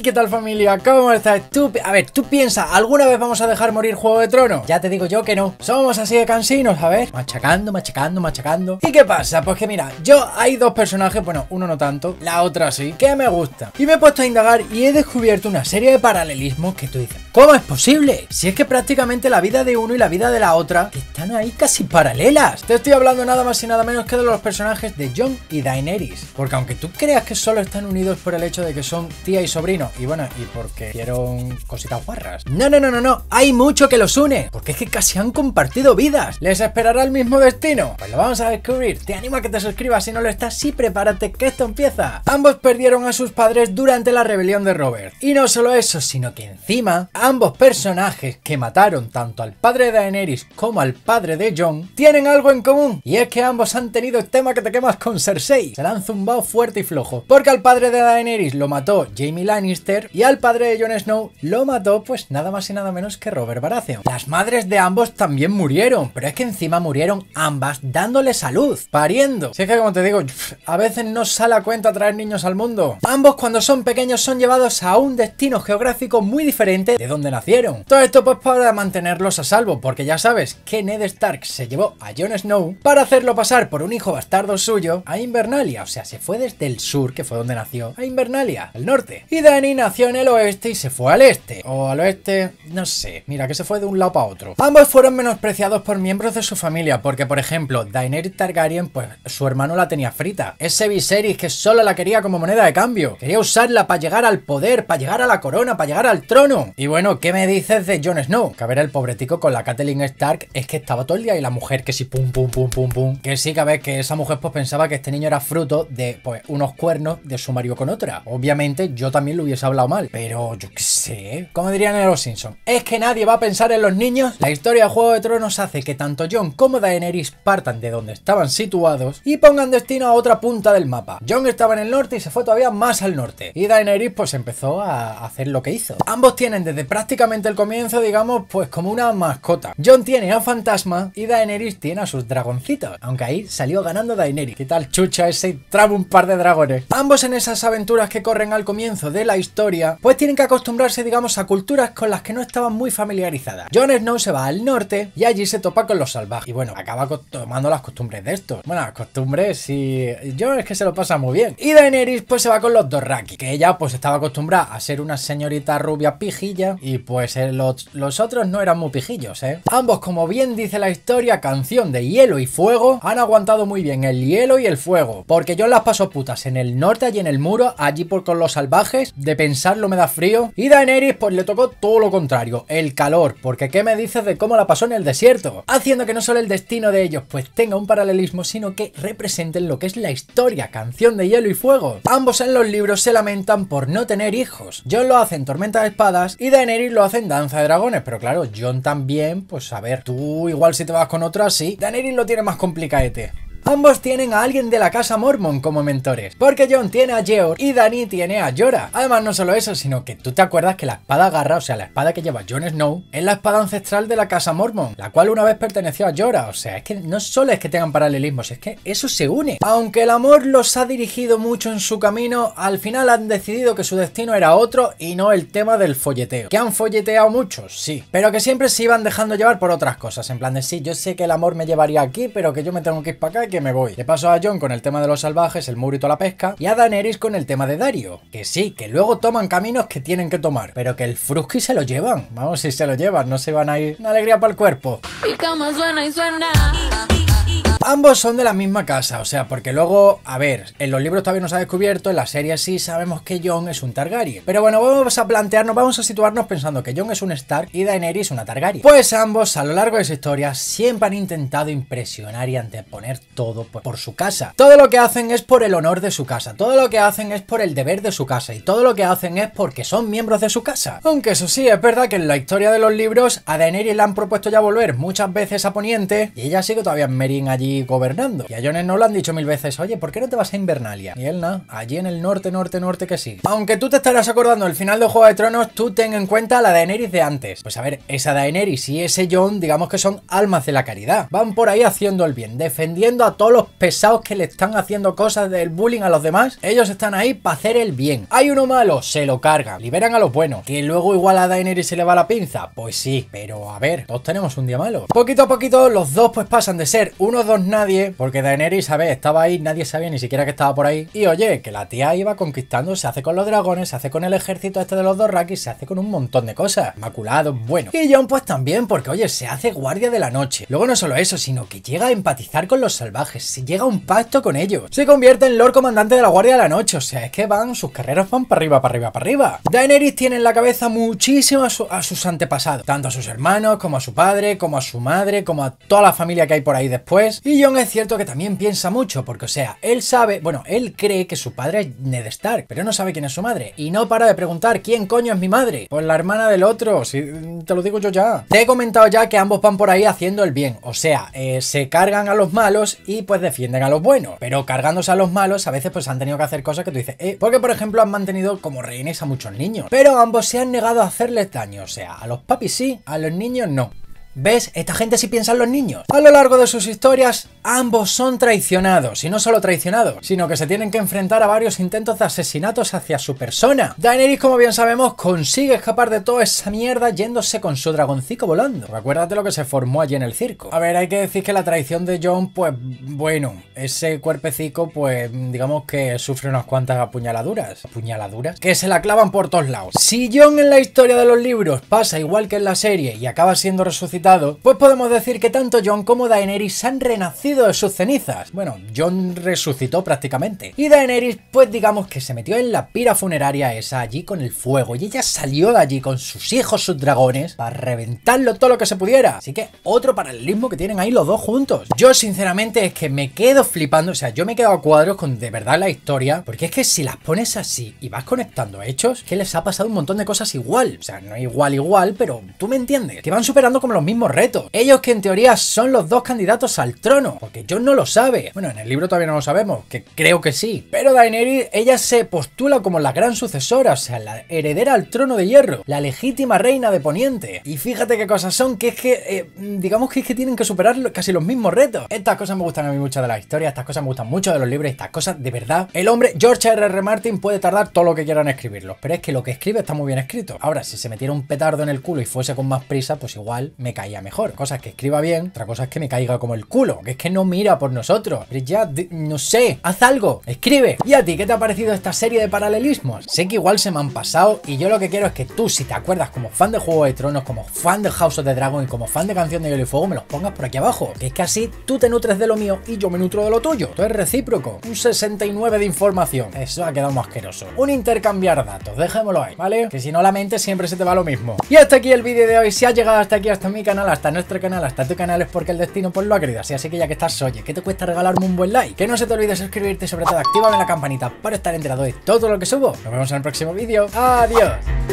¿qué tal familia? ¿Cómo estás? A ver, tú piensa, ¿alguna vez vamos a dejar morir Juego de Tronos? Ya te digo yo que no. Somos así de cansinos, a ver. Machacando, machacando, machacando. ¿Y qué pasa? Pues que mira, yo hay dos personajes, bueno, uno no tanto, la otra sí, que me gusta. Y me he puesto a indagar y he descubierto una serie de paralelismos que tú dices, ¿cómo es posible? Si es que prácticamente la vida de uno y la vida de la otra están ahí casi paralelas. Te estoy hablando nada más y nada menos que de los personajes de Jon y Daenerys. Porque aunque tú creas que solo están unidos por el hecho de que son tía y sobrino, y bueno, y porque hicieron cositas guarras. No, no, no, no, no, hay mucho que los une, porque es que casi han compartido vidas. ¿Les esperará el mismo destino? Pues lo vamos a descubrir. Te animo a que te suscribas si no lo estás, sí, prepárate que esto empieza. Ambos perdieron a sus padres durante la rebelión de Robert. Y no solo eso, sino que encima, ambos personajes que mataron tanto al padre de Daenerys como al padre de Jon, tienen algo en común. Y es que ambos han tenido el tema que te quemas con Cersei. Se la han zumbado fuerte y flojo. Porque al padre de Daenerys lo mató Jamie Lannister y al padre de Jon Snow lo mató pues nada más y nada menos que Robert Baratheon. Las madres de ambos también murieron, pero es que encima murieron ambas dándole salud, pariendo. Si es que como te digo, a veces no sale a cuenta traer niños al mundo. Ambos cuando son pequeños son llevados a un destino geográfico muy diferente de donde nacieron. Todo esto pues para mantenerlos a salvo, porque ya sabes que Ned Stark se llevó a Jon Snow para hacerlo pasar por un hijo bastardo suyo a Invernalia, o sea, se fue desde el sur, que fue donde nació, a Invernalia, el norte. Y Dany nació en el oeste y se fue al este, o al oeste, no sé, mira que se fue de un lado para otro. Ambos fueron menospreciados por miembros de su familia, porque por ejemplo, Daenerys Targaryen, pues su hermano la tenía frita. Ese Viserys que solo la quería como moneda de cambio, quería usarla para llegar al poder, para llegar a la corona, para llegar al trono. Y bueno, ¿qué me dices de Jon Snow? Que a ver, el pobretico con la Catelyn Stark es que estaba todo el día y la mujer que sí, pum, pum, pum, pum, pum. Que sí, que a ver, que esa mujer pues pensaba que este niño era fruto de, pues, unos cuernos de su marido con otra. Obviamente yo también lo hubiese hablado mal, pero yo qué sé, como dirían en los Simpsons, es que nadie va a pensar en los niños. La historia de Juego de Tronos hace que tanto Jon como Daenerys partan de donde estaban situados y pongan destino a otra punta del mapa. Jon estaba en el norte y se fue todavía más al norte. Y Daenerys pues empezó a hacer lo que hizo. Ambos tienen desde prácticamente el comienzo, digamos, pues como una mascota. Jon tiene a Fantasma y Daenerys tiene a sus dragoncitos. Aunque ahí salió ganando Daenerys. ¿Qué tal chucha ese traba un par de dragones? Ambos en esas aventuras que corren al comienzo de la historia, pues tienen que acostumbrarse, digamos, a culturas con las que no estaban muy familiarizadas. Jon Snow se va al norte y allí se topa con los salvajes. Y bueno, acaba tomando las costumbres de estos. Bueno, las costumbres y Jon es que se lo pasa muy bien. Y Daenerys pues se va con los Dothraki, que ella pues estaba acostumbrada a ser una señorita rubia pijilla y pues eh, los, los otros no eran muy pijillos, ¿eh? Ambos, como bien dice la historia, canción de hielo y fuego, han aguantado muy bien el hielo y el fuego. Porque yo las paso putas en el norte y en el muro, allí por con los salvajes, de pensarlo me da frío. Y Daenerys pues le tocó todo lo contrario, el calor, porque ¿qué me dices de cómo la pasó en el desierto? Haciendo que no solo el destino de ellos pues tenga un paralelismo, sino que representen lo que es la historia, canción de hielo y fuego. Ambos en los libros se lamentan por no tener hijos. John lo hace en Tormenta de Espadas y Daenerys lo hace en Danza de Dragones, pero claro, John también, pues a ver, tú igual si te vas con otro así, Daenerys lo tiene más complicadete. Ambos tienen a alguien de la casa Mormon como mentores, porque John tiene a George y Dani tiene a Jorah. Además, no solo eso, sino que tú te acuerdas que la espada garra, o sea, la espada que lleva Jon Snow, es la espada ancestral de la casa Mormon, la cual una vez perteneció a Jorah. O sea, es que no solo es que tengan paralelismos, es que eso se une. Aunque el amor los ha dirigido mucho en su camino, al final han decidido que su destino era otro y no el tema del folleteo. Que han folleteado muchos, sí, pero que siempre se iban dejando llevar por otras cosas. En plan de sí, yo sé que el amor me llevaría aquí, pero que yo me tengo que ir para acá me voy. Le paso a John con el tema de los salvajes, el toda la pesca, y a Daenerys con el tema de Dario. Que sí, que luego toman caminos que tienen que tomar, pero que el Fruski se lo llevan. Vamos, si se lo llevan, no se van a ir. Una alegría para el cuerpo. Y suena y suena. Ambos son de la misma casa, o sea, porque luego, a ver, en los libros todavía no se ha descubierto, en la serie sí sabemos que Jon es un Targaryen. Pero bueno, vamos a plantearnos, vamos a situarnos pensando que Jon es un Stark y Daenerys una Targaryen. Pues ambos, a lo largo de su historia, siempre han intentado impresionar y anteponer todo por, su casa. Todo lo que hacen es por el honor de su casa, todo lo que hacen es por el deber de su casa y todo lo que hacen es porque son miembros de su casa. Aunque eso sí, es verdad que en la historia de los libros a Daenerys le han propuesto ya volver muchas veces a Poniente y ella sigue todavía en Merin allí gobernando. Y a Jon Snow le han dicho mil veces, oye, ¿por qué no te vas a Invernalia? Y él no, allí en el norte, norte, norte que sí. Aunque tú te estarás acordando del final de Juego de Tronos, tú ten en cuenta la Daenerys de antes. Pues a ver, esa Daenerys y ese Jon, digamos que son almas de la caridad. Van por ahí haciendo el bien, defendiendo a todos los pesados que le están haciendo cosas del bullying a los demás. Ellos están ahí para hacer el bien. Hay uno malo, se lo cargan, liberan a los buenos. Que luego igual a Daenerys se le va la pinza, pues sí, pero a ver, todos tenemos un día malo. Poquito a poquito los dos pues pasan de ser uno dos nadie, porque Daenerys, a ver, estaba ahí, nadie sabía ni siquiera que estaba por ahí. Y oye, que la tía iba conquistando, se hace con los dragones, se hace con el ejército este de los dos Rakis, se hace con un montón de cosas. Maculado, bueno. Y Jon pues también, porque oye, se hace guardia de la noche. Luego no solo eso, sino que llega a empatizar con los salvajes, se llega a un pacto con ellos. Se convierte en Lord Comandante de la Guardia de la Noche, o sea, es que van, sus carreras van para arriba, para arriba, para arriba. Daenerys tiene en la cabeza muchísimo a sus antepasados, tanto a sus hermanos, como a su padre, como a su madre, como a toda la familia que hay por ahí después. Y Jon es cierto que también piensa mucho, porque o sea, él sabe, bueno, él cree que su padre es Ned Stark, pero no sabe quién es su madre. Y no para de preguntar, ¿quién coño es mi madre? Pues la hermana del otro, si te lo digo yo ya. Te he comentado ya que ambos van por ahí haciendo el bien, o sea, eh, se cargan a los malos y pues defienden a los buenos. Pero cargándose a los malos, a veces pues han tenido que hacer cosas que tú dices, eh, porque por ejemplo han mantenido como rehenes a muchos niños. Pero ambos se han negado a hacerles daño, o sea, a los papis sí, a los niños no. ¿Ves? Esta gente sí piensa en los niños. A lo largo de sus historias, ambos son traicionados. Y no solo traicionados, sino que se tienen que enfrentar a varios intentos de asesinatos hacia su persona. Daenerys, como bien sabemos, consigue escapar de toda esa mierda yéndose con su dragoncico volando. Recuérdate lo que se formó allí en el circo. A ver, hay que decir que la traición de Jon, pues bueno, ese cuerpecico, pues digamos que sufre unas cuantas apuñaladuras. ¿Apuñaladuras? Que se la clavan por todos lados. Si Jon en la historia de los libros pasa igual que en la serie y acaba siendo resucitado, pues podemos decir que tanto Jon como Daenerys han renacido de sus cenizas. Bueno, Jon resucitó prácticamente. Y Daenerys, pues digamos que se metió en la pira funeraria esa allí con el fuego. Y ella salió de allí con sus hijos, sus dragones, para reventarlo todo lo que se pudiera. Así que otro paralelismo que tienen ahí los dos juntos. Yo sinceramente es que me quedo flipando. O sea, yo me he quedado a cuadros con de verdad la historia. Porque es que si las pones así y vas conectando hechos, que les ha pasado un montón de cosas igual. O sea, no igual, igual, pero tú me entiendes. Que van superando como los mismos retos. Ellos que en teoría son los dos candidatos al trono. Porque Jon no lo sabe. Bueno, en el libro todavía no lo sabemos. Que creo que sí. Pero Daenerys, ella se postula como la gran sucesora. O sea, la heredera al trono de hierro. La legítima reina de Poniente. Y fíjate qué cosas son. Que es que, eh, digamos que es que tienen que superar casi los mismos retos. Estas cosas me gustan a mí mucho de la historia. Estas cosas me gustan mucho de los libros. Estas cosas, de verdad. El hombre, George R. R. Martin, puede tardar todo lo que quieran escribirlo. Pero es que lo que escribe está muy bien escrito. Ahora, si se metiera un petardo en el culo y fuese con más prisa, pues igual me caía mejor. Cosas que escriba bien, otra cosa es que me caiga como el culo. Que es que no mira por nosotros. Pero ya, no sé, haz algo, escribe. ¿Y a ti qué te ha parecido esta serie de paralelismos? Sé que igual se me han pasado y yo lo que quiero es que tú, si te acuerdas como fan de Juego de Tronos, como fan de House of the Dragon y como fan de Canción de Hielo y Fuego, me los pongas por aquí abajo. Que es que así tú te nutres de lo mío y yo me nutro de lo tuyo. Esto es recíproco. Un 69 de información. Eso ha quedado más asqueroso. Un intercambiar datos, dejémoslo ahí, ¿vale? Que si no la mente siempre se te va lo mismo. Y hasta aquí el vídeo de hoy. Si has llegado hasta aquí, hasta mi canal, hasta nuestro canal, hasta tu canal, es porque el destino pues lo ha querido así. Así que ya que estás, oye, ¿qué te cuesta regalarme un buen like? Que no se te olvide suscribirte y sobre todo actívame la campanita para estar enterado de todo lo que subo. Nos vemos en el próximo vídeo. Adiós.